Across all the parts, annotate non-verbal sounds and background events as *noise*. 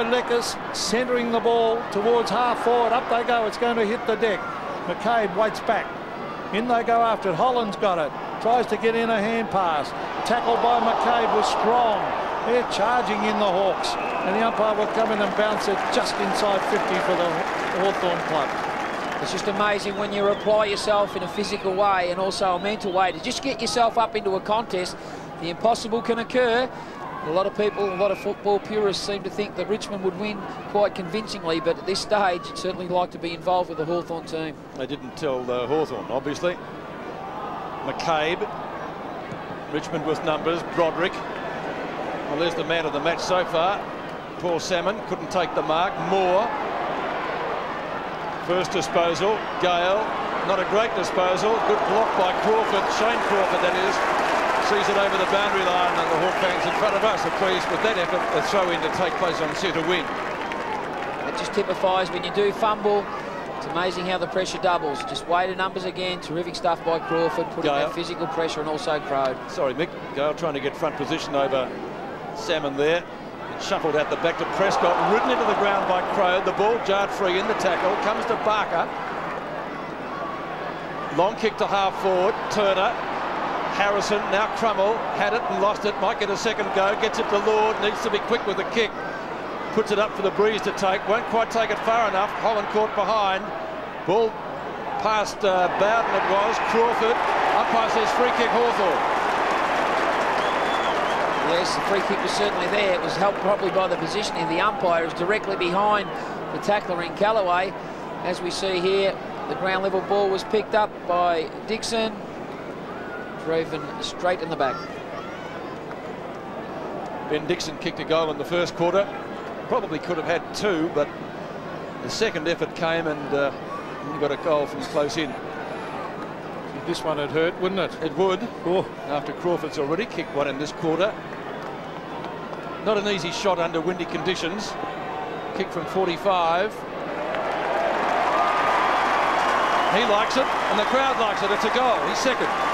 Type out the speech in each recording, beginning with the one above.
Lekkas centering the ball towards half forward. Up they go. It's going to hit the deck. McCabe waits back. In they go after it. Holland's got it. Tries to get in a hand pass. Tackled by McCabe was strong. They're charging in the Hawks. And the umpire will come in and bounce it just inside 50 for the Hawthorn club. It's just amazing when you apply yourself in a physical way and also a mental way to just get yourself up into a contest. The impossible can occur. A lot of people, a lot of football purists seem to think that Richmond would win quite convincingly, but at this stage, certainly like to be involved with the Hawthorn team. They didn't tell the Hawthorn, obviously. McCabe. Richmond with numbers. Broderick. Well, there's the man of the match so far. Paul Salmon couldn't take the mark. Moore. First disposal. Gale. Not a great disposal. Good block by Crawford. Shane Crawford, that is sees it over the boundary line and the Hawk fans in front of us are pleased with that effort, a throw-in to take place on centre wing. It just typifies when you do fumble, it's amazing how the pressure doubles. Just way weighted numbers again, terrific stuff by Crawford, putting Gale. that physical pressure and also Croad. Sorry, Mick, Gale trying to get front position over Salmon there. It shuffled out the back to Prescott, ridden into the ground by Croad. The ball jarred free in the tackle, comes to Barker. Long kick to half forward, Turner Harrison, now Krummel, had it and lost it, might get a second go, gets it to Lord, needs to be quick with the kick. Puts it up for the breeze to take, won't quite take it far enough. Holland caught behind. Ball past uh, Bowden it was, Crawford. Umpire says free kick Hawthorn. Yes, the free kick was certainly there. It was helped probably by the positioning. The umpire is directly behind the tackler in Kellaway. As we see here, the ground level ball was picked up by Dixon driven straight in the back. Ben Dixon kicked a goal in the first quarter. Probably could have had two, but the second effort came and uh, he got a goal from close in. This one had hurt, wouldn't it? It would. Oh. After Crawford's already kicked one in this quarter. Not an easy shot under windy conditions. Kick from 45. He likes it, and the crowd likes it. It's a goal. He's second.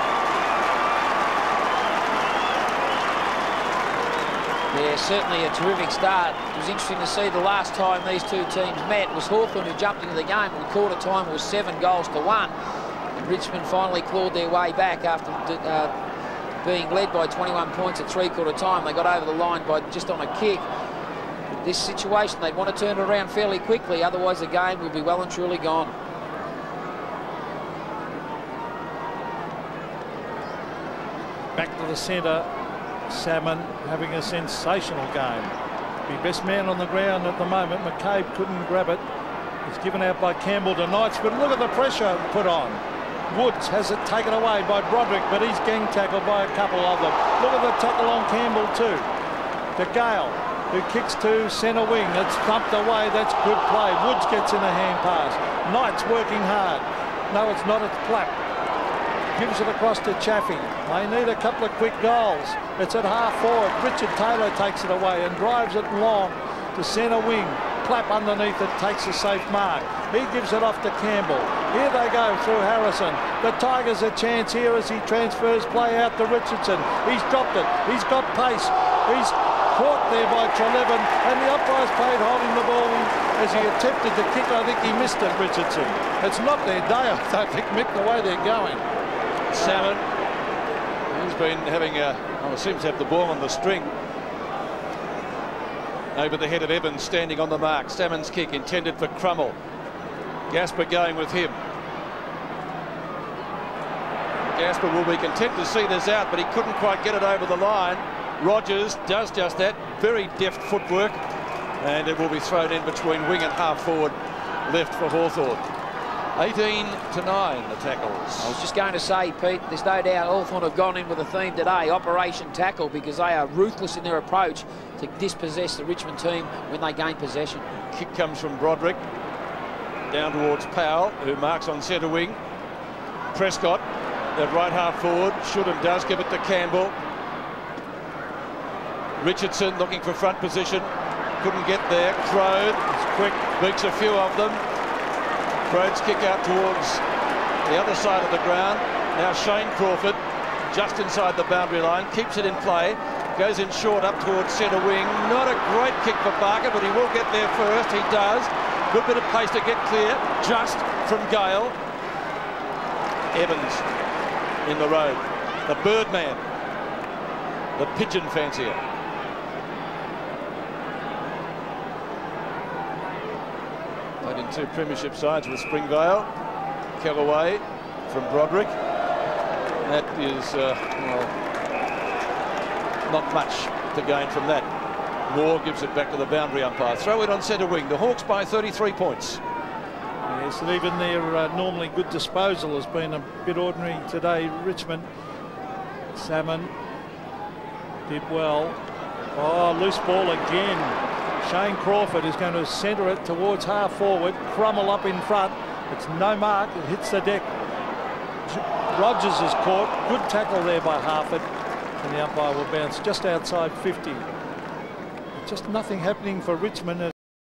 Yeah, certainly a terrific start. It was interesting to see the last time these two teams met was Hawthorn who jumped into the game and quarter time was seven goals to one. And Richmond finally clawed their way back after uh, being led by 21 points at three-quarter time. They got over the line by just on a kick. This situation, they'd want to turn it around fairly quickly, otherwise the game will be well and truly gone. Back to the centre, Salmon having a sensational game. The best man on the ground at the moment. McCabe couldn't grab it. It's given out by Campbell to Knights, but look at the pressure put on. Woods has it taken away by Broderick, but he's gang tackled by a couple of them. Look at the tackle on Campbell too. To Gale, who kicks to centre wing. It's thumped away. That's good play. Woods gets in a hand pass. Knights working hard. No, it's not. It's Platt gives it across to Chaffey. They need a couple of quick goals. It's at half forward. Richard Taylor takes it away and drives it long to centre wing. Clap underneath it, takes a safe mark. He gives it off to Campbell. Here they go through Harrison. The Tigers a chance here as he transfers play out to Richardson. He's dropped it. He's got pace. He's caught there by Trelevin and the umpire's played holding the ball as he attempted to kick. I think he missed it, Richardson. It's not their day, *laughs* I don't think, Mick, the way they're going. Salmon. He's been having a, oh, seems to have the ball on the string. Over the head of Evans standing on the mark. Salmon's kick intended for Krummel. Gasper going with him. Gasper will be content to see this out, but he couldn't quite get it over the line. Rogers does just that. Very deft footwork. And it will be thrown in between wing and half forward left for Hawthorn. 18 to 9 the tackles. I was just going to say, Pete, there's no doubt Hawthorn have gone in with a theme today, Operation Tackle, because they are ruthless in their approach to dispossess the Richmond team when they gain possession. Kick comes from Broderick down towards Powell, who marks on centre wing. Prescott at right half forward, should and does give it to Campbell. Richardson looking for front position, couldn't get there. Croad, quick, beats a few of them. Rhodes kick out towards the other side of the ground. Now Shane Crawford just inside the boundary line, keeps it in play. Goes in short up towards centre wing. Not a great kick for Barker, but he will get there first. He does. Good bit of pace to get clear. Just from Gale. Evans in the road. The Birdman. The pigeon fancier. Played in two premiership sides with Springvale. Kellaway from Broderick. That is, uh, well, not much to gain from that. Moore gives it back to the boundary umpire. Throw it on centre wing. The Hawks by 33 points. Yes, and even their uh, normally good disposal has been a bit ordinary today. Richmond, Salmon did well. Oh, loose ball again. Shane Crawford is going to centre it towards half forward. Krummel up in front. It's no mark. It hits the deck. Rogers is caught. Good tackle there by Harford. And the umpire will bounce just outside 50. Just nothing happening for Richmond.